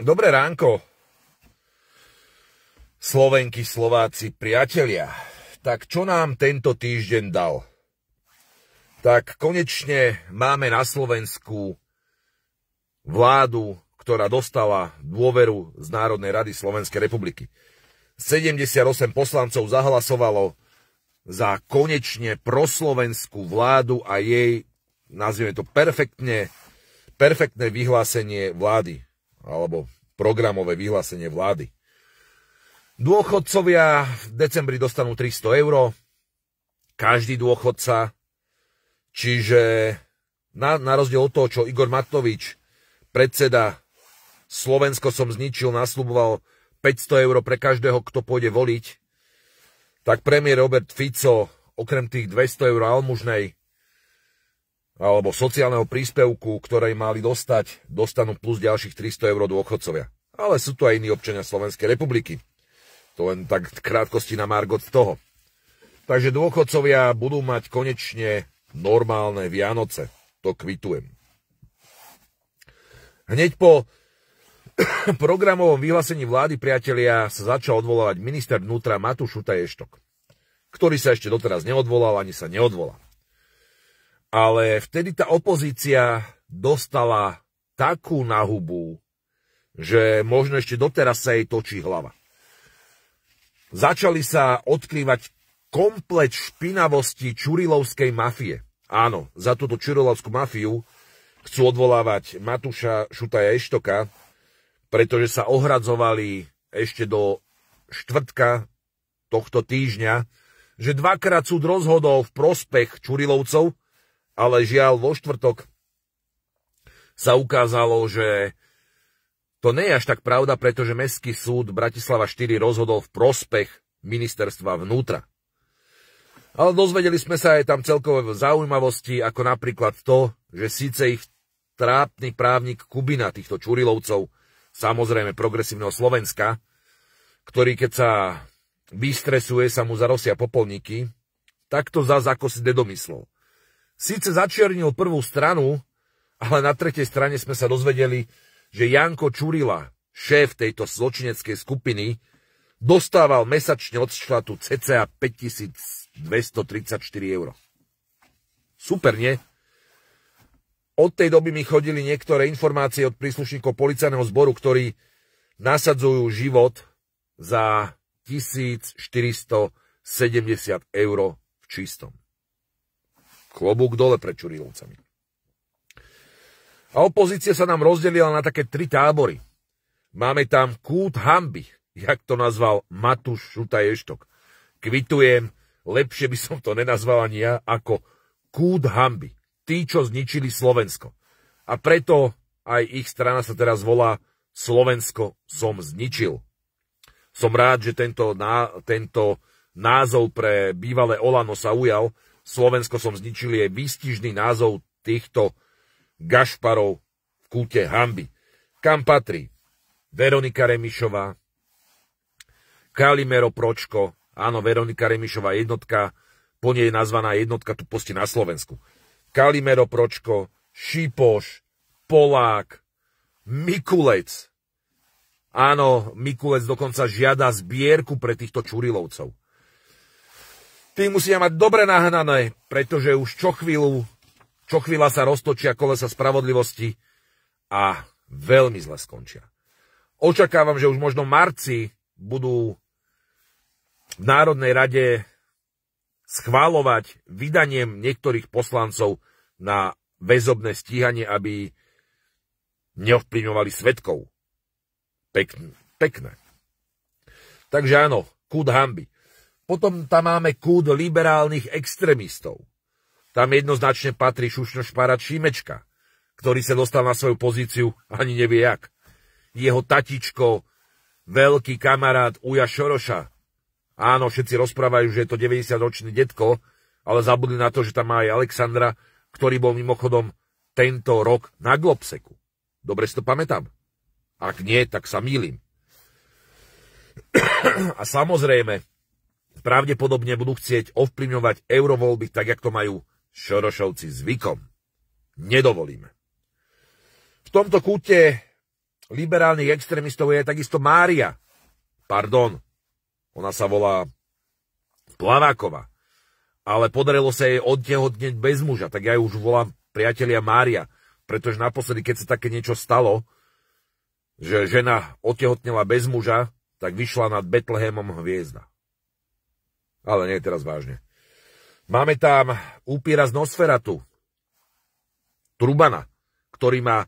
Dobré ránko, Slovenky, Slováci, priatelia. Tak čo nám tento týždeň dal? Tak konečne máme na Slovensku vládu, ktorá dostala dôveru z Národnej rady Slovenskej republiky. 78 poslancov zahlasovalo za konečne proslovenskú vládu a jej, nazvime to perfektne, perfektné vyhlásenie vlády alebo programové vyhlásenie vlády. Dôchodcovia v decembri dostanú 300 eur, každý dôchodca, čiže na, na rozdiel od toho, čo Igor Matovič, predseda Slovensko som zničil, nasľuboval 500 eur pre každého, kto pôjde voliť, tak premiér Robert Fico, okrem tých 200 eur almužnej, alebo sociálneho príspevku, ktoré mali dostať, dostanú plus ďalších 300 eur dôchodcovia. Ale sú tu aj iní občania Slovenskej republiky. To len tak krátkosti na Margot toho. Takže dôchodcovia budú mať konečne normálne Vianoce. To kvitujem. Hneď po programovom vyhlásení vlády priatelia sa začal odvolávať minister vnútra Matúš Šutaještok, ktorý sa ešte doteraz neodvolal ani sa neodvolal ale vtedy tá opozícia dostala takú nahubu, že možno ešte doteraz sa jej točí hlava. Začali sa odkrývať komplet špinavosti Čurilovskej mafie. Áno, za túto Čurilovskú mafiu chcú odvolávať Matúša Šutaja Eštoka, pretože sa ohradzovali ešte do štvrtka tohto týždňa, že dvakrát súd rozhodol v prospech Čurilovcov ale žiaľ vo štvrtok sa ukázalo, že to nie je až tak pravda, pretože Mestský súd Bratislava 4 rozhodol v prospech ministerstva vnútra. Ale dozvedeli sme sa aj tam celkové zaujímavosti, ako napríklad to, že síce ich trápny právnik Kubina, týchto Čurilovcov, samozrejme progresívneho Slovenska, ktorý keď sa vystresuje, sa mu zarosia popolníky, tak to zase ako si nedomyslel. Síce začiernil prvú stranu, ale na tretej strane sme sa dozvedeli, že Janko Čurila, šéf tejto zločineckej skupiny, dostával mesačne od štátu cca 5234 eur. Super, nie? Od tej doby mi chodili niektoré informácie od príslušníkov policajného zboru, ktorí nasadzujú život za 1470 eur v čistom. Klobúk dole pred Čurilovcami. A opozícia sa nám rozdelila na také tri tábory. Máme tam kút hamby, jak to nazval Matúš Šuta Ještok. Kvitujem, lepšie by som to nenazval ani ja, ako kút hamby. Tí, čo zničili Slovensko. A preto aj ich strana sa teraz volá Slovensko som zničil. Som rád, že tento, ná, tento názov pre bývalé Olano sa ujal, Slovensko som zničil je výstižný názov týchto gašparov v kúte hamby. Kam patrí Veronika Remišová, Kalimero Pročko, áno, Veronika Remišová jednotka, po nej je nazvaná jednotka tu posti na Slovensku. Kalimero Pročko, Šipoš, Polák, Mikulec. Áno, Mikulec dokonca žiada zbierku pre týchto Čurilovcov. Tí musia mať dobre nahnané, pretože už čo chvíľu, čo chvíľa sa roztočia kolesa spravodlivosti a veľmi zle skončia. Očakávam, že už možno marci budú v Národnej rade schválovať vydaniem niektorých poslancov na väzobné stíhanie, aby neovplyvňovali svetkov. Pekné. Pekné. Takže áno, kúd hamby. Potom tam máme kúd liberálnych extrémistov. Tam jednoznačne patrí Šušno Šparat Šimečka, ktorý sa dostal na svoju pozíciu ani nevie jak. Jeho tatičko, veľký kamarát Uja Šoroša. Áno, všetci rozprávajú, že je to 90-ročný detko, ale zabudli na to, že tam má aj Alexandra, ktorý bol mimochodom tento rok na Globseku. Dobre si to pamätám? Ak nie, tak sa mýlim. A samozrejme, pravdepodobne budú chcieť ovplyvňovať eurovoľby tak, jak to majú Šorošovci zvykom. Nedovolíme. V tomto kúte liberálnych extrémistov je takisto Mária. Pardon, ona sa volá Plaváková. Ale podarilo sa jej odtehotneť bez muža, tak ja ju už volám priatelia Mária, pretože naposledy, keď sa také niečo stalo, že žena otehotnela bez muža, tak vyšla nad Betlehemom hviezda. Ale nie teraz vážne. Máme tam úpiera z Nosferatu, Trubana, ktorý má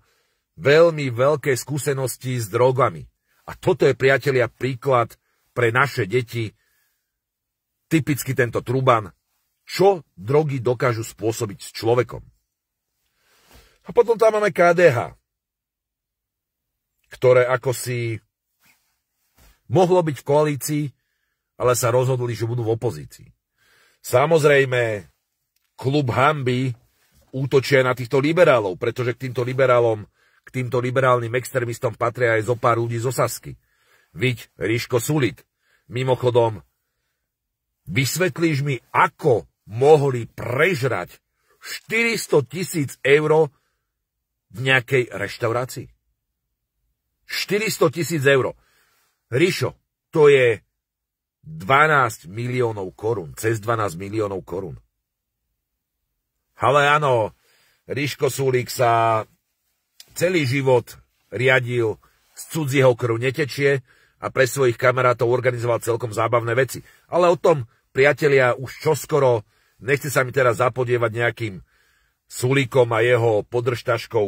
veľmi veľké skúsenosti s drogami. A toto je, priatelia, príklad pre naše deti. Typicky tento Truban, čo drogy dokážu spôsobiť s človekom. A potom tam máme KDH, ktoré ako si mohlo byť v koalícii, ale sa rozhodli, že budú v opozícii. Samozrejme, klub Hamby útočia na týchto liberálov, pretože k týmto liberálom, k týmto liberálnym extrémistom patria aj zo pár ľudí z Osasky. Viď Ríško Sulit. Mimochodom, vysvetlíš mi, ako mohli prežrať 400 tisíc eur v nejakej reštaurácii? 400 tisíc eur. Ríšo, to je 12 miliónov korún, cez 12 miliónov korún. Ale áno, Ríško Súlik sa celý život riadil z cudzieho krv netečie a pre svojich kamarátov organizoval celkom zábavné veci. Ale o tom, priatelia, už čoskoro, nechce sa mi teraz zapodievať nejakým Sulíkom a jeho podržtaškou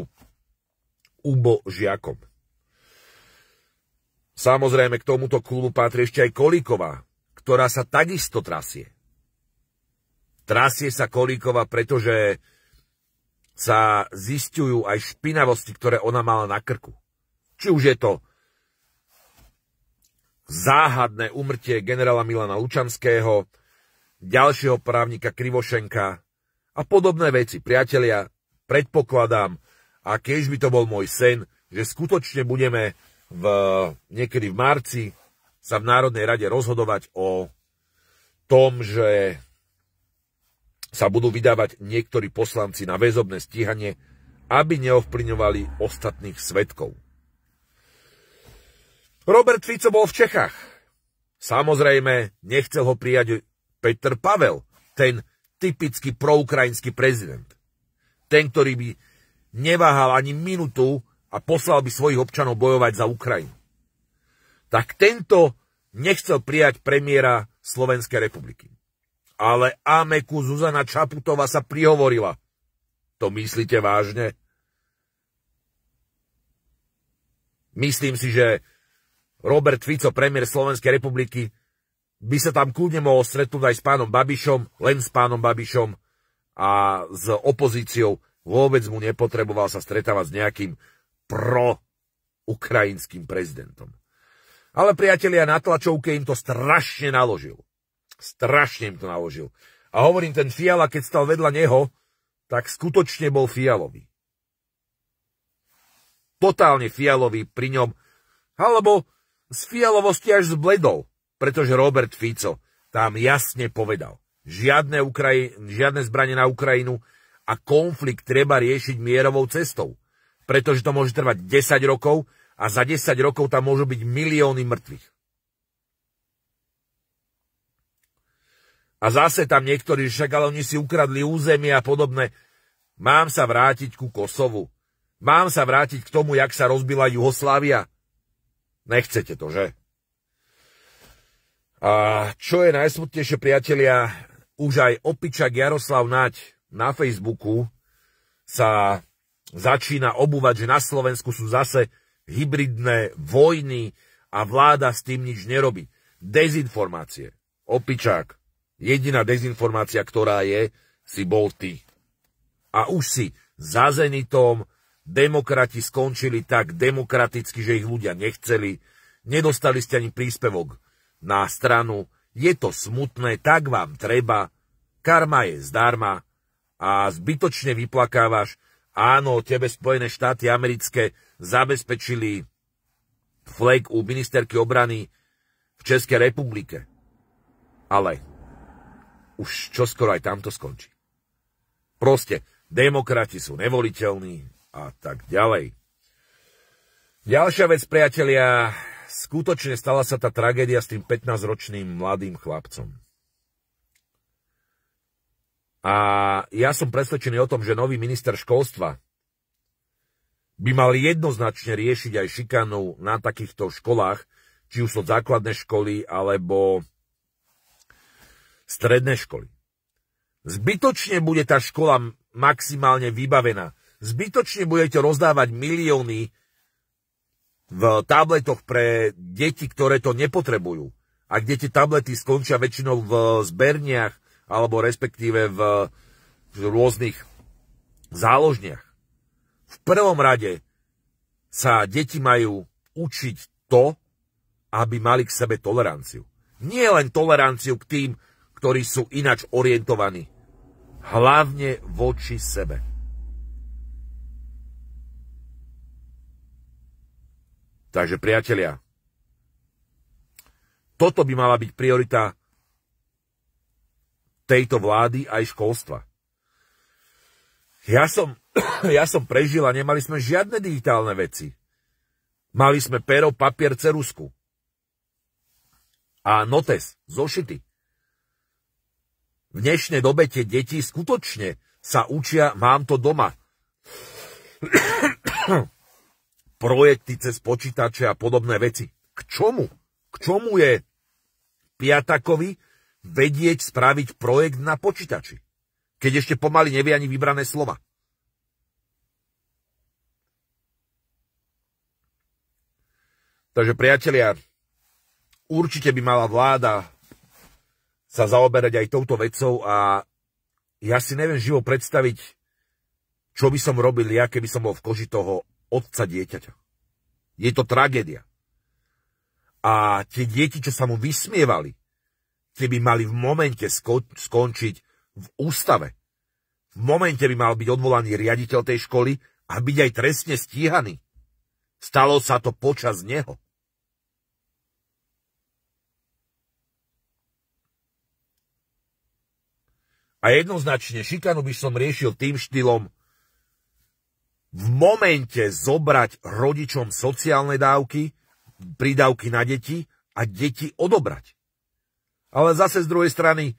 Ubo Žiakom. Samozrejme, k tomuto klubu patrí ešte aj Kolíková, ktorá sa takisto trasie. Trasie sa Kolíková, pretože sa zistujú aj špinavosti, ktoré ona mala na krku. Či už je to záhadné umrtie generála Milana Lučanského, ďalšieho právnika Krivošenka a podobné veci. Priatelia, predpokladám, a keď by to bol môj sen, že skutočne budeme v, niekedy v marci sa v Národnej rade rozhodovať o tom, že sa budú vydávať niektorí poslanci na väzobné stíhanie, aby neovplyňovali ostatných svetkov. Robert Fico bol v Čechách. Samozrejme, nechcel ho prijať Petr Pavel, ten typický proukrajinský prezident. Ten, ktorý by neváhal ani minútu a poslal by svojich občanov bojovať za Ukrajinu. Tak tento nechcel prijať premiéra Slovenskej republiky. Ale Ameku Zuzana Čaputová sa prihovorila. To myslíte vážne? Myslím si, že Robert Fico, premiér Slovenskej republiky, by sa tam kľudne mohol stretnúť aj s pánom Babišom, len s pánom Babišom a s opozíciou. Vôbec mu nepotreboval sa stretávať s nejakým pro-ukrajinským prezidentom. Ale priatelia, na tlačovke im to strašne naložil. Strašne im to naložil. A hovorím, ten Fiala, keď stal vedľa neho, tak skutočne bol fialový. Totálne fialový pri ňom, alebo z fialovosti až zbledol, pretože Robert Fico tam jasne povedal, žiadne, Ukraji- žiadne zbranie na Ukrajinu a konflikt treba riešiť mierovou cestou, pretože to môže trvať 10 rokov a za 10 rokov tam môžu byť milióny mŕtvych. A zase tam niektorí, však ale oni si ukradli územie a podobné. Mám sa vrátiť ku Kosovu. Mám sa vrátiť k tomu, jak sa rozbila Juhoslávia. Nechcete to, že? A čo je najsmutnejšie, priatelia, už aj opičak Jaroslav Naď na Facebooku sa začína obúvať, že na Slovensku sú zase hybridné vojny a vláda s tým nič nerobí. Dezinformácie. Opičák. Jediná dezinformácia, ktorá je, si bol ty. A už si za Zenitom demokrati skončili tak demokraticky, že ich ľudia nechceli. Nedostali ste ani príspevok na stranu. Je to smutné, tak vám treba. Karma je zdarma a zbytočne vyplakávaš. Áno, tebe Spojené štáty americké zabezpečili flag u ministerky obrany v Českej republike. Ale už čoskoro aj tamto skončí. Proste, demokrati sú nevoliteľní a tak ďalej. Ďalšia vec, priatelia, skutočne stala sa tá tragédia s tým 15-ročným mladým chlapcom. A ja som presvedčený o tom, že nový minister školstva by mal jednoznačne riešiť aj šikanu na takýchto školách, či už sú základné školy alebo stredné školy. Zbytočne bude tá škola maximálne vybavená. Zbytočne budete rozdávať milióny v tabletoch pre deti, ktoré to nepotrebujú. A kde tie tablety skončia väčšinou v zberniach alebo respektíve v, v rôznych záložniach. V prvom rade sa deti majú učiť to, aby mali k sebe toleranciu. Nie len toleranciu k tým, ktorí sú inač orientovaní. Hlavne voči sebe. Takže priatelia, toto by mala byť priorita tejto vlády aj školstva. Ja som, ja som prežil a nemali sme žiadne digitálne veci. Mali sme pero, papier, cerusku. A notes, zošity. V dnešnej dobe tie deti skutočne sa učia, mám to doma projekty cez počítače a podobné veci. K čomu? K čomu je piatakovi vedieť spraviť projekt na počítači? Keď ešte pomaly nevie ani vybrané slova. Takže priatelia, určite by mala vláda sa zaoberať aj touto vecou a ja si neviem živo predstaviť, čo by som robil ja, keby som bol v koži toho otca dieťaťa. Je to tragédia. A tie deti, čo sa mu vysmievali, tie by mali v momente sko- skončiť v ústave. V momente by mal byť odvolaný riaditeľ tej školy a byť aj trestne stíhaný. Stalo sa to počas neho. A jednoznačne šikanu by som riešil tým štýlom, v momente zobrať rodičom sociálne dávky, prídavky na deti a deti odobrať. Ale zase z druhej strany,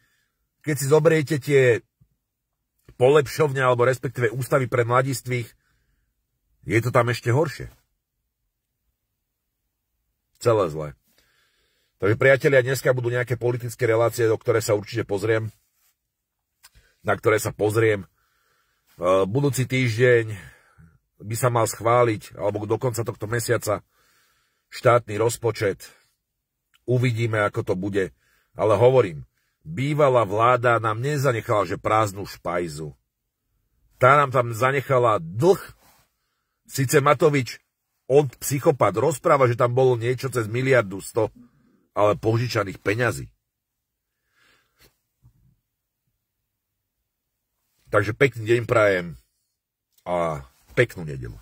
keď si zoberiete tie polepšovne alebo respektíve ústavy pre mladistvých, je to tam ešte horšie. Celé zle. Takže priatelia, dneska budú nejaké politické relácie, do ktoré sa určite pozriem. Na ktoré sa pozriem. Budúci týždeň by sa mal schváliť, alebo do konca tohto mesiaca, štátny rozpočet. Uvidíme, ako to bude. Ale hovorím, bývalá vláda nám nezanechala, že prázdnu špajzu. Tá nám tam zanechala dlh. Sice Matovič, on psychopat, rozpráva, že tam bolo niečo cez miliardu sto, ale požičaných peňazí. Takže pekný deň prajem a peknú nedelu.